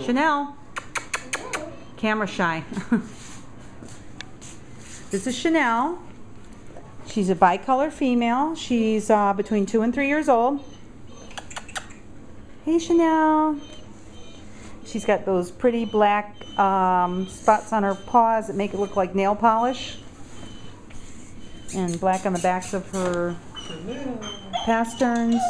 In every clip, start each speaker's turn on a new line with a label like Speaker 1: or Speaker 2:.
Speaker 1: Chanel. Camera shy. this is Chanel. She's a bicolor female. She's uh, between two and three years old. Hey, Chanel. She's got those pretty black um, spots on her paws that make it look like nail polish. And black on the backs of her pasterns.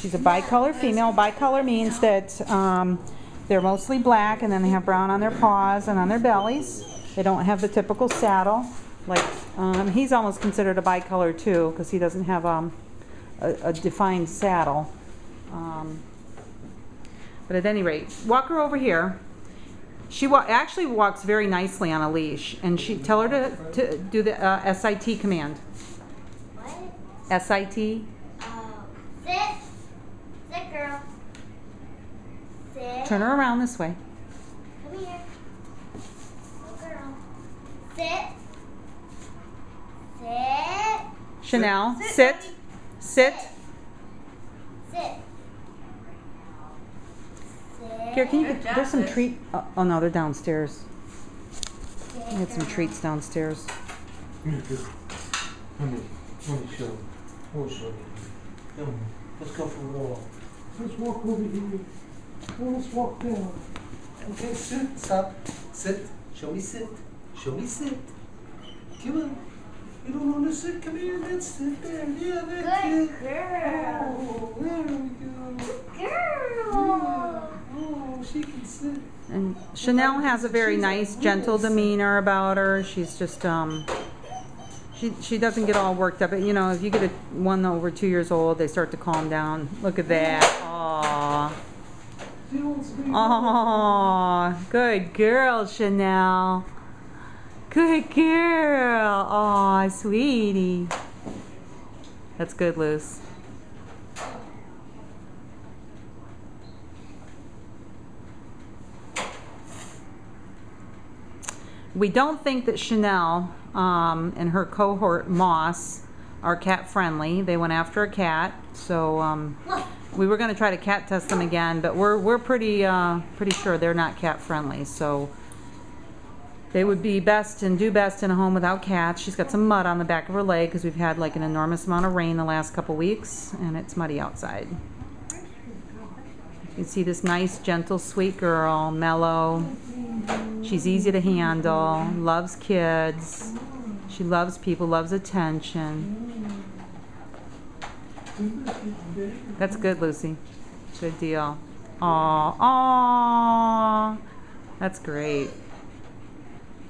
Speaker 1: She's a bicolor female. Bicolor means that um, they're mostly black and then they have brown on their paws and on their bellies. They don't have the typical saddle. Like, um, he's almost considered a bicolor too because he doesn't have um, a, a defined saddle. Um, but at any rate, walk her over here. She wa actually walks very nicely on a leash, and she tell her to, to do the uh, SIT command.
Speaker 2: What?
Speaker 1: SIT.
Speaker 2: Oh, sit. Sit, girl. Sit.
Speaker 1: Turn her around this way.
Speaker 2: Come here. Good girl. Sit. Sit.
Speaker 1: Chanel,
Speaker 3: Sit,
Speaker 1: sit, sit.
Speaker 2: Sit. Sit.
Speaker 1: Here, can you?
Speaker 3: Good job,
Speaker 1: There's some
Speaker 3: sis.
Speaker 1: treat. Oh, oh no, they're downstairs.
Speaker 2: Sit,
Speaker 1: I had some treats downstairs.
Speaker 4: Come here. Come here. Let me show you. We'll show you. Come on. Let's go for a walk. Let's walk over here. Well, let's walk down. Okay, sit. Stop. Sit. Show me sit. Show me sit. Come on. You don't want to sit? Come here. Let's sit there. Yeah, that's
Speaker 2: Good
Speaker 4: it.
Speaker 2: girl.
Speaker 4: Oh, there we go.
Speaker 2: Girl.
Speaker 4: Oh, she can sit.
Speaker 1: And Chanel has a very nice, gentle demeanor about her. She's just um. She, she doesn't get all worked up. But you know, if you get a one over two years old, they start to calm down. Look at that. Aww. Aw, good girl, Chanel. Good girl. Aw, sweetie. That's good, Luce. We don't think that Chanel um, and her cohort Moss are cat friendly. They went after a cat, so um, we were going to try to cat test them again, but we're we're pretty uh, pretty sure they're not cat friendly. So they would be best and do best in a home without cats. She's got some mud on the back of her leg because we've had like an enormous amount of rain the last couple weeks, and it's muddy outside. You can see this nice, gentle, sweet girl, mellow. She's easy to handle, loves kids. She loves people, loves attention. That's good, Lucy. Good deal. Aw, aw. That's great.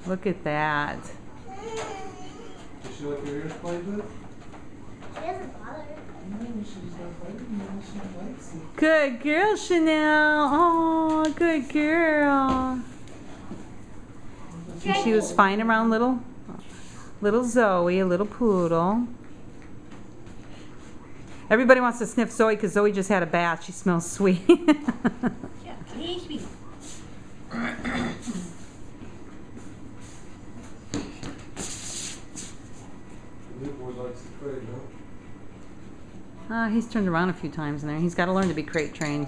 Speaker 1: Look at that.
Speaker 4: Does she like your ears played with?
Speaker 2: She doesn't bother.
Speaker 4: No, she's not biting you. She likes it.
Speaker 1: Good girl, Chanel. Oh, good girl. And she was fine around little, little Zoe, a little poodle. Everybody wants to sniff Zoe because Zoe just had a bath. She smells sweet.
Speaker 3: Yeah,
Speaker 4: huh?
Speaker 1: uh, he's turned around a few times in there. He's got to learn to be crate trained.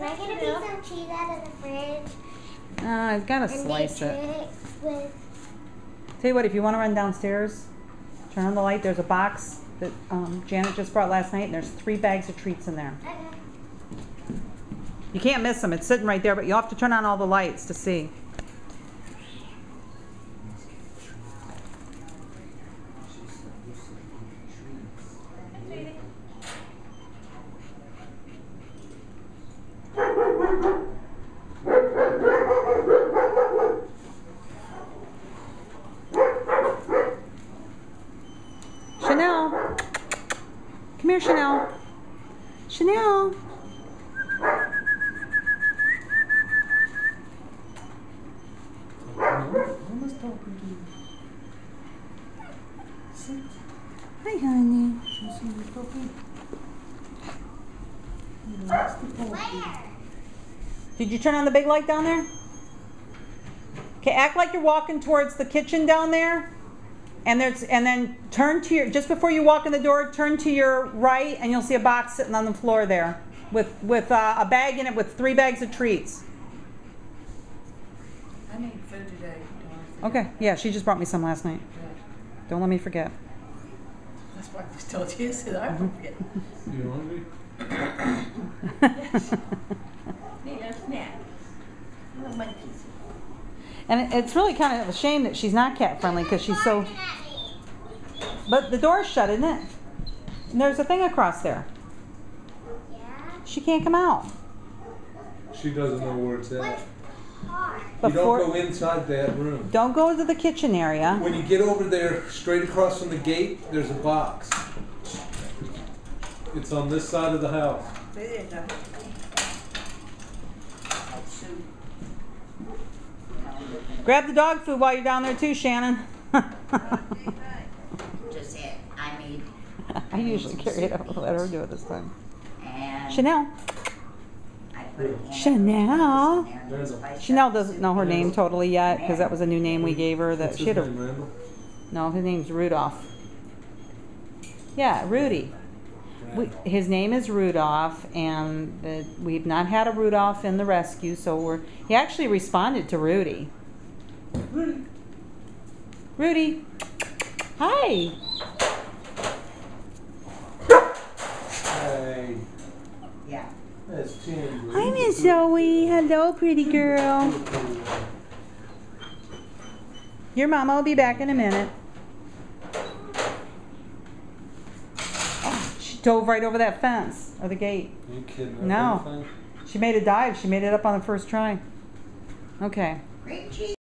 Speaker 2: Can I get a piece of cheese out of the fridge?
Speaker 1: Uh, I've got to slice
Speaker 2: make
Speaker 1: it. Tell you what, if you want to run downstairs, turn on the light. There's a box that um, Janet just brought last night, and there's three bags of treats in there.
Speaker 2: Okay.
Speaker 1: You can't miss them. It's sitting right there, but you'll have to turn on all the lights to see. Chanel. Come here, Chanel. Chanel. Hi, honey. Did you turn on the big light down there? Okay, act like you're walking towards the kitchen down there. And there's and then turn to your just before you walk in the door, turn to your right and you'll see a box sitting on the floor there with with uh, a bag in it with three bags of treats.
Speaker 3: I need food today. don't.
Speaker 1: Okay, yeah, she just brought me some last night.
Speaker 3: Yeah.
Speaker 1: Don't let me forget.
Speaker 3: That's why I just told you, so that I won't forget.
Speaker 4: You hungry?
Speaker 3: Need a snack. Little monkeys.
Speaker 1: And it's really kind of a shame that she's not cat friendly because she's so.
Speaker 2: Barking at me.
Speaker 1: But the door's shut, isn't it? And there's a thing across there. She can't come out.
Speaker 4: She doesn't know where it's at.
Speaker 2: part?
Speaker 4: You don't go inside that room.
Speaker 1: don't go to the kitchen area.
Speaker 4: When you get over there, straight across from the gate, there's a box. It's on this side of the house.
Speaker 3: There you go. That's soup.
Speaker 1: Grab the dog food while you're down there too, Shannon.
Speaker 5: Just it. I made
Speaker 1: I usually carry it over. Let her do it this time.
Speaker 5: and
Speaker 1: Chanel.
Speaker 5: I put it in
Speaker 1: Chanel.
Speaker 5: there and then spiced
Speaker 1: Chanel doesn't know her name totally yet because that was a new name we gave her. That
Speaker 4: What's
Speaker 1: she
Speaker 4: his
Speaker 1: had a,
Speaker 4: name, Randall?
Speaker 1: no, his name's Rudolph. Yeah, Rudy. We, his name is Rudolph, and the, we've not had a Rudolph in the rescue, so we're. He actually responded to Rudy.
Speaker 4: Rudy.
Speaker 1: Rudy. Hi.
Speaker 4: Hey,
Speaker 5: Yeah.
Speaker 4: that's Tim.
Speaker 1: Hi, Miss Zoe. Hello, pretty girl. Your mama will be back in a minute. Oh, she dove right over that fence or the gate.
Speaker 4: Are you kidding?
Speaker 1: No.
Speaker 4: little?
Speaker 1: She made a dive. She made it up on the first try. Okay.
Speaker 5: Great cheese.